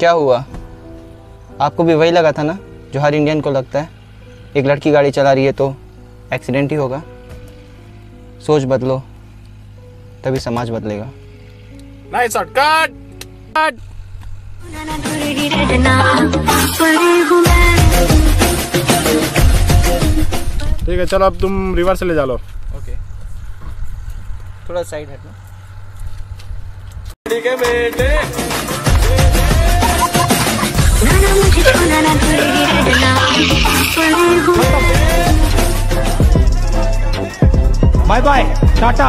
क्या हुआ? आपको भी वही लगा था ना जो हर इंडियन को लगता है? एक लड़की गाड़ी चला रही है तो एक्सीडेंट ही होगा। सोच बदलो तभी समाज बदलेगा। नाही शॉर्टकट कट ठीक है चलो अब तुम रिवर्स ले जा लो। ओके थोड़ा साइड हटना। ठीक है बेटे। Bye bye Tata